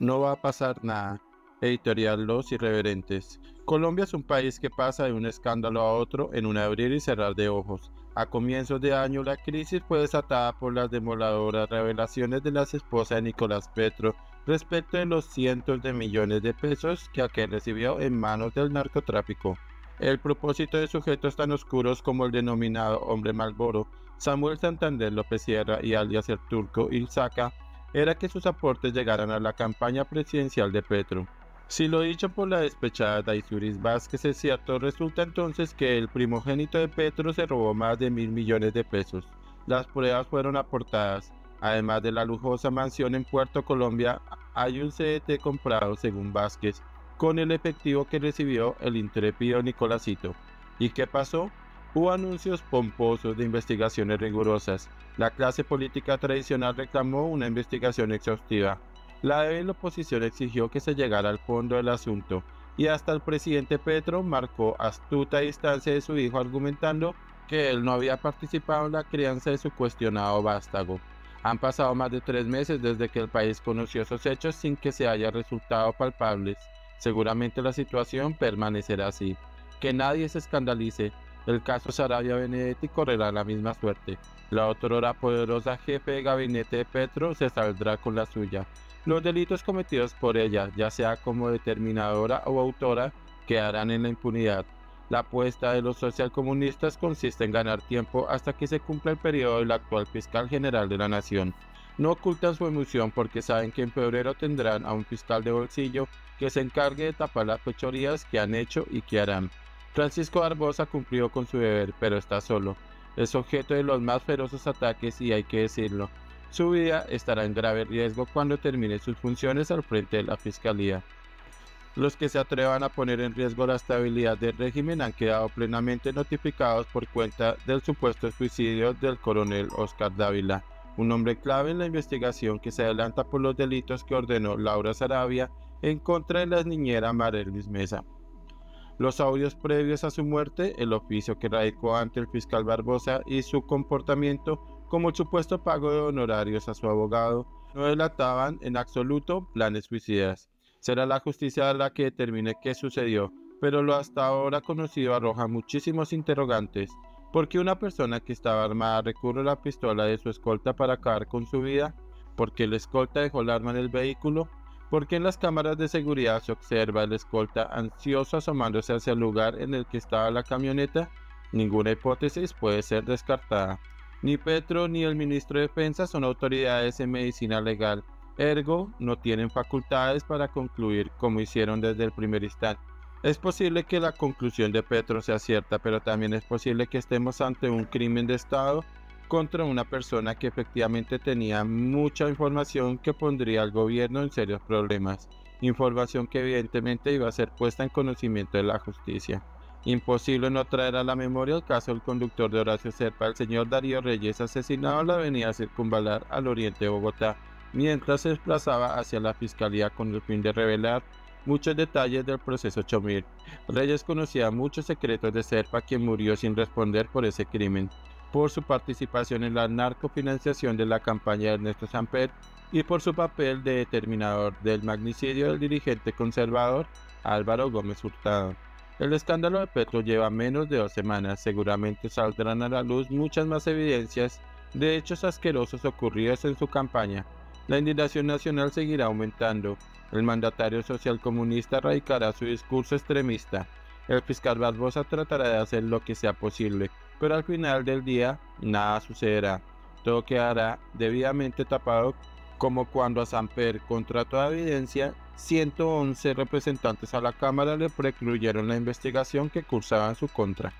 No va a pasar nada. Editorial Los Irreverentes. Colombia es un país que pasa de un escándalo a otro en un abrir y cerrar de ojos. A comienzos de año la crisis fue desatada por las demoladoras revelaciones de las esposas de Nicolás Petro respecto de los cientos de millones de pesos que aquel recibió en manos del narcotráfico. El propósito de sujetos tan oscuros como el denominado hombre Malboro, Samuel Santander López Sierra y alias el turco Ilzaca, era que sus aportes llegaran a la campaña presidencial de Petro. Si lo dicho por la despechada Daisuris Vázquez es cierto, resulta entonces que el primogénito de Petro se robó más de mil millones de pesos. Las pruebas fueron aportadas. Además de la lujosa mansión en Puerto Colombia, hay un CDT comprado, según Vázquez, con el efectivo que recibió el intrépido Nicolásito. ¿Y qué pasó? Hubo anuncios pomposos de investigaciones rigurosas. La clase política tradicional reclamó una investigación exhaustiva. La débil oposición exigió que se llegara al fondo del asunto y hasta el presidente Petro marcó astuta distancia de su hijo argumentando que él no había participado en la crianza de su cuestionado vástago. Han pasado más de tres meses desde que el país conoció esos hechos sin que se haya resultado palpables. Seguramente la situación permanecerá así. Que nadie se escandalice. El caso Sarabia Benedetti correrá la misma suerte. La otrora poderosa jefe de gabinete de Petro se saldrá con la suya. Los delitos cometidos por ella, ya sea como determinadora o autora, quedarán en la impunidad. La apuesta de los socialcomunistas consiste en ganar tiempo hasta que se cumpla el periodo del actual fiscal general de la nación. No ocultan su emoción porque saben que en febrero tendrán a un fiscal de bolsillo que se encargue de tapar las fechorías que han hecho y que harán. Francisco Barbosa cumplió con su deber, pero está solo. Es objeto de los más feroces ataques y hay que decirlo, su vida estará en grave riesgo cuando termine sus funciones al frente de la Fiscalía. Los que se atrevan a poner en riesgo la estabilidad del régimen han quedado plenamente notificados por cuenta del supuesto suicidio del coronel Oscar Dávila, un hombre clave en la investigación que se adelanta por los delitos que ordenó Laura Sarabia en contra de la niñera Marelis Mesa. Los audios previos a su muerte, el oficio que radicó ante el fiscal Barbosa y su comportamiento como el supuesto pago de honorarios a su abogado, no delataban en absoluto planes suicidas. Será la justicia la que determine qué sucedió, pero lo hasta ahora conocido arroja muchísimos interrogantes. ¿Por qué una persona que estaba armada recurre a la pistola de su escolta para acabar con su vida? ¿Por qué el escolta dejó el arma en el vehículo? ¿Por qué en las cámaras de seguridad se observa el escolta ansioso asomándose hacia el lugar en el que estaba la camioneta? Ninguna hipótesis puede ser descartada. Ni Petro ni el ministro de Defensa son autoridades en medicina legal, ergo no tienen facultades para concluir como hicieron desde el primer instante. Es posible que la conclusión de Petro sea cierta, pero también es posible que estemos ante un crimen de Estado contra una persona que efectivamente tenía mucha información que pondría al gobierno en serios problemas, información que evidentemente iba a ser puesta en conocimiento de la justicia. Imposible no traer a la memoria el caso del conductor de Horacio Serpa, el señor Darío Reyes, asesinado en la avenida Circunvalar al oriente de Bogotá, mientras se desplazaba hacia la fiscalía con el fin de revelar muchos detalles del proceso Chomir. Reyes conocía muchos secretos de Serpa, quien murió sin responder por ese crimen, por su participación en la narcofinanciación de la campaña de Ernesto Samper y por su papel de determinador del magnicidio del dirigente conservador Álvaro Gómez Hurtado. El escándalo de Petro lleva menos de dos semanas, seguramente saldrán a la luz muchas más evidencias de hechos asquerosos ocurridos en su campaña. La indignación nacional seguirá aumentando. El mandatario social comunista radicará su discurso extremista. El fiscal Barbosa tratará de hacer lo que sea posible, pero al final del día nada sucederá. Todo quedará debidamente tapado como cuando a Samper, contra toda evidencia, 111 representantes a la Cámara le precluyeron la investigación que cursaba en su contra.